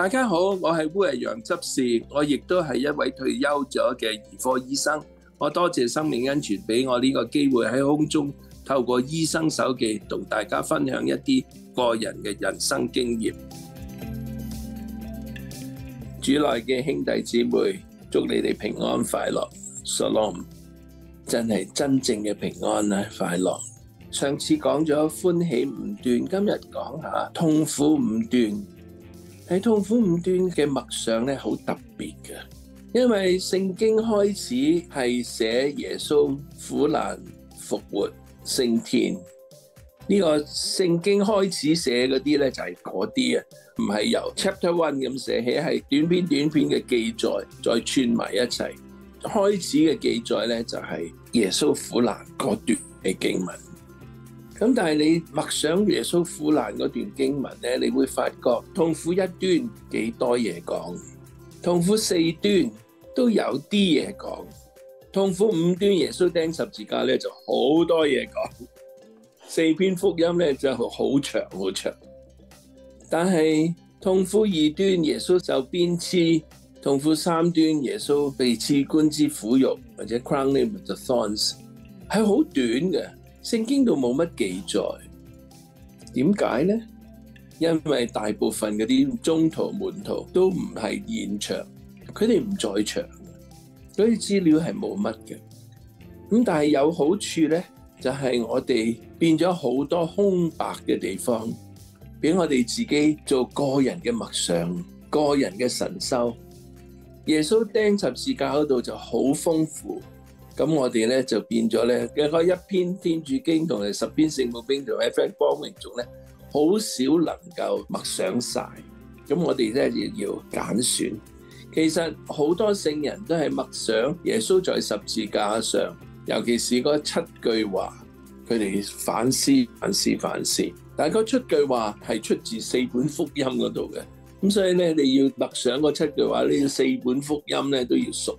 大家好，我係烏日陽執事，我亦都係一位退休咗嘅兒科醫生。我多謝生命恩泉俾我呢個機會喺空中透過醫生手记同大家分享一啲個人嘅人生經驗。主內嘅兄弟姊妹，祝你哋平安快樂。Shalom，真係真正嘅平安啊，快樂。上次講咗歡喜唔斷，今日講下痛苦唔斷。喺痛苦五端嘅默想咧，好特別嘅，因為聖經開始係寫耶穌苦難復活升天。呢個聖經開始寫嗰啲咧就係嗰啲啊，唔係由 Chapter One 咁寫起，係短篇短篇嘅記載再串埋一齊。開始嘅記載咧就係耶穌苦難嗰段嘅經文。咁但係你默想耶穌苦難嗰段經文咧，你會發覺痛苦一端幾多嘢講，痛苦四端都有啲嘢講，痛苦五端耶穌釘十字架咧就好多嘢講。四篇福音咧就好長好長，但係痛苦二端耶穌受鞭笞，痛苦三端耶穌被刺冠之苦辱或者 crown him with the thorns 係好短嘅，聖經度冇乜記載。點解咧？因為大部分嗰啲中途门徒都唔係現場，佢哋唔在場，所以資料係冇乜嘅。咁但係有好處咧。就係我哋變咗好多空白嘅地方，俾我哋自己做個人嘅默想、個人嘅神修。耶穌釘十字架嗰度就好豐富，咁我哋咧就變咗咧，嘅嗰一篇天主經同埋十篇聖母經同 ff 光榮中咧，好少能夠默想晒。咁我哋咧亦要揀選。其實好多聖人都係默想耶穌在十字架上。尤其是嗰七句話，佢哋反思、反思、反思。但係嗰七句話係出自四本福音嗰度嘅，咁所以咧你要默想嗰七句話，呢四本福音咧都要熟。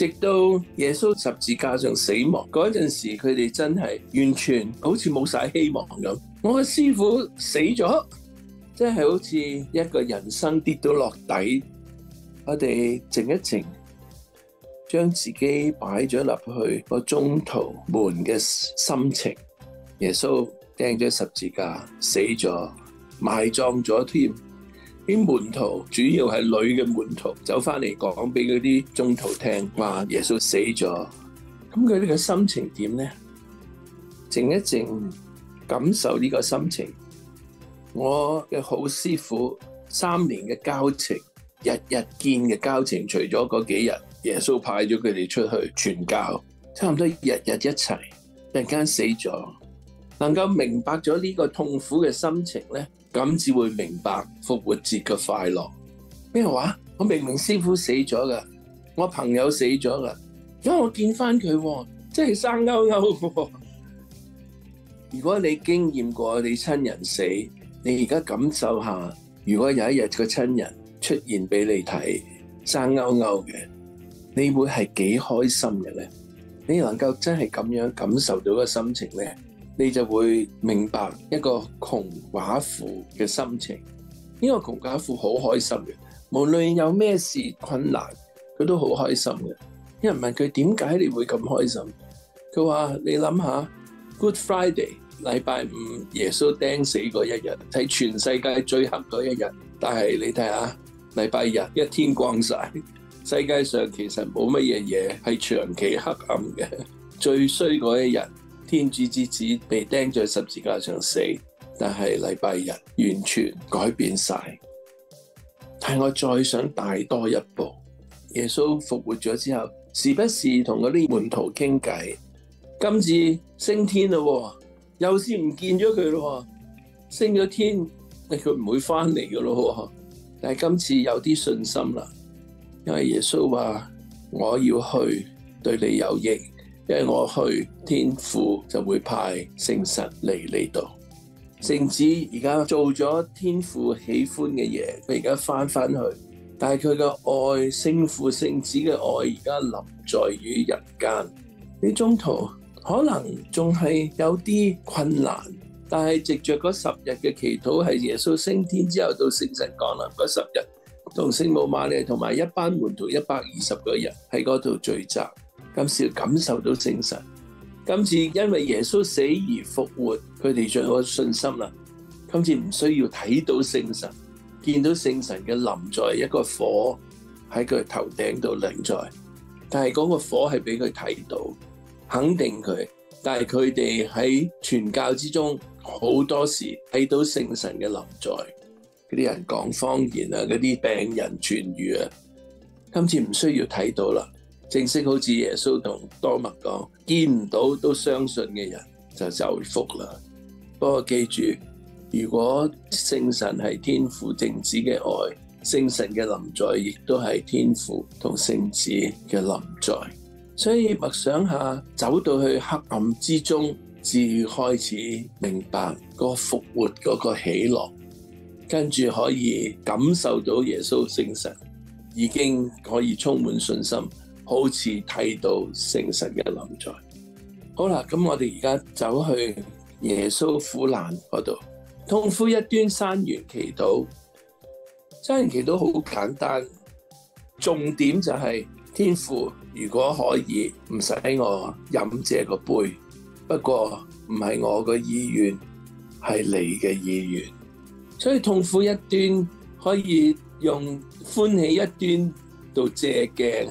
直到耶穌十字架上死亡嗰陣時，佢哋真係完全好似冇晒希望咁。我嘅師傅死咗，即係好似一個人生跌到落底，我哋靜一靜。將自己擺咗入去個中途門嘅心情，耶穌釘咗十字架，死咗，埋葬咗添。啲門徒主要係女嘅門徒走翻嚟講俾嗰啲中途聽，話耶穌死咗。咁佢哋嘅心情點呢？靜一靜，感受呢個心情。我嘅好師傅三年嘅交情，日日見嘅交情，除咗嗰幾日。耶穌派咗佢哋出去傳教，差唔多日日一齊，突然間死咗，能夠明白咗呢個痛苦嘅心情咧，咁至會明白復活節嘅快樂。咩話？我明明師傅死咗噶，我朋友死咗噶，因為我見翻佢，真係生勾勾。如果你經驗過你親人死，你而家感受下，如果有一日個親人出現俾你睇，生勾勾嘅。你會係幾開心嘅咧？你能夠真係咁樣感受到個心情咧，你就會明白一個窮寡婦嘅心情。呢個窮寡婦好開心嘅，無論有咩事困難，佢都好開心嘅。有人問佢點解你會咁開心，佢話你諗下，Good Friday 禮拜五耶穌釘死嗰一日，係全世界最黑嗰一日，但係你睇下禮拜日一天光晒。世界上其實冇乜嘢嘢係長期黑暗嘅，最衰嗰一日，天主之子被钉在十字架上死，但係禮拜日完全改變晒。但係我再想大多一步，耶穌復活咗之後，時不时同嗰啲門徒傾偈，今次升天咯，又是唔見咗佢咯，升咗天，佢唔會翻嚟噶咯。但係今次有啲信心啦，因為耶穌話我要去對你有益，因為我去天父就會派聖神嚟呢度。聖子而家做咗天父喜歡嘅嘢，佢而家翻翻去，但係佢嘅愛聖父聖子嘅愛而家臨在於人間。呢中途可能仲係有啲困難，但係藉着嗰十日嘅祈禱，係耶穌升天之後到聖神降臨嗰十日，同聖母瑪利同埋一班門徒一百二十個人喺嗰度聚集，今次感受到聖神。今次因為耶穌死而復活，佢哋就有信心啦。今次唔需要睇到聖神，見到聖神嘅臨在，一個火喺佢頭頂度臨在，但係嗰個火係俾佢睇到，肯定佢。但係佢哋喺傳教之中，好多時睇到聖神嘅臨在，嗰啲人講方言啊，嗰啲病人痊癒啊。今次唔需要睇到啦。正式好似耶穌同多默講，見唔到都相信嘅人就就福啦。不過記住，如果聖神係天父聖子嘅愛，聖神嘅臨在亦都係天父同聖子嘅臨在。所以默想下，走到去黑暗之中，至開始明白個復活嗰個喜樂，跟住可以感受到耶穌聖神，已經可以充滿信心。好似睇到聖神嘅臨在。好啦，咁我哋而家走去耶穌苦難嗰度，痛苦一端山園祈禱。山園祈禱好簡單，重點就係天父，如果可以唔使我飲借個杯，不過唔係我嘅意願，係你嘅意願。所以痛苦一端可以用歡喜一端到借鏡。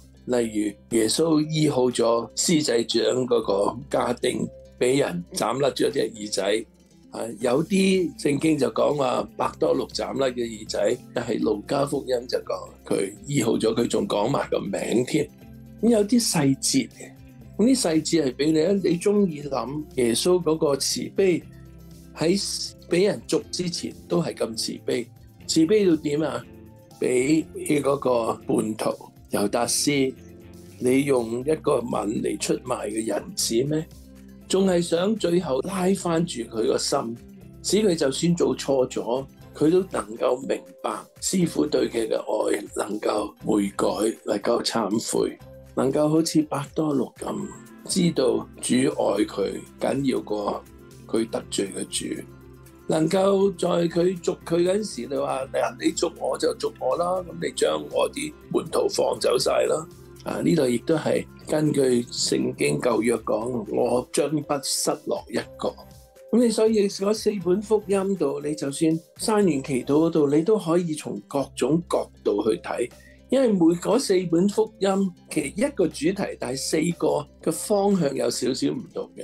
例如耶穌醫好咗司祭長嗰個家丁，俾人斬甩咗隻耳仔。啊，有啲聖經就講話百多六斬甩嘅耳仔，但係路加福音就講佢醫好咗，佢仲講埋個名添。咁有啲細節嘅，咁啲細節係俾你，你中意諗耶穌嗰個慈悲喺俾人捉之前都係咁慈悲，慈悲到點啊？俾嗰個叛徒。尤達斯，你用一個吻嚟出賣嘅人子咩？仲係想最後拉翻住佢個心，使佢就算做錯咗，佢都能夠明白師傅對佢嘅愛，能夠悔改，能夠懺悔，能夠好似百多六咁，知道主愛佢緊要過佢得罪嘅主。能夠在佢捉佢嗰陣時，你話你捉我就捉我啦，咁你將我啲門徒放走晒啦。啊，呢度亦都係根據聖經舊約講，我將不失落一個。咁你所以嗰四本福音度，你就算三元祈禱嗰度，你都可以從各種角度去睇，因為每嗰四本福音其實一個主題，但係四個嘅方向有少少唔同嘅。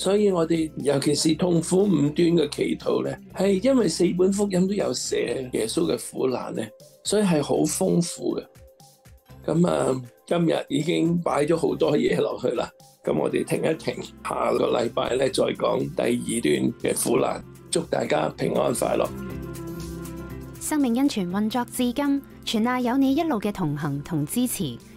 所以我哋尤其是痛苦五端嘅祈禱咧，係因為四本福音都有寫耶穌嘅苦難咧，所以係好豐富嘅。咁啊，今日已經擺咗好多嘢落去啦。咁我哋停一停，下個禮拜咧再講第二段嘅苦難。祝大家平安快樂。生命恩泉運作至今，全賴有你一路嘅同行同支持。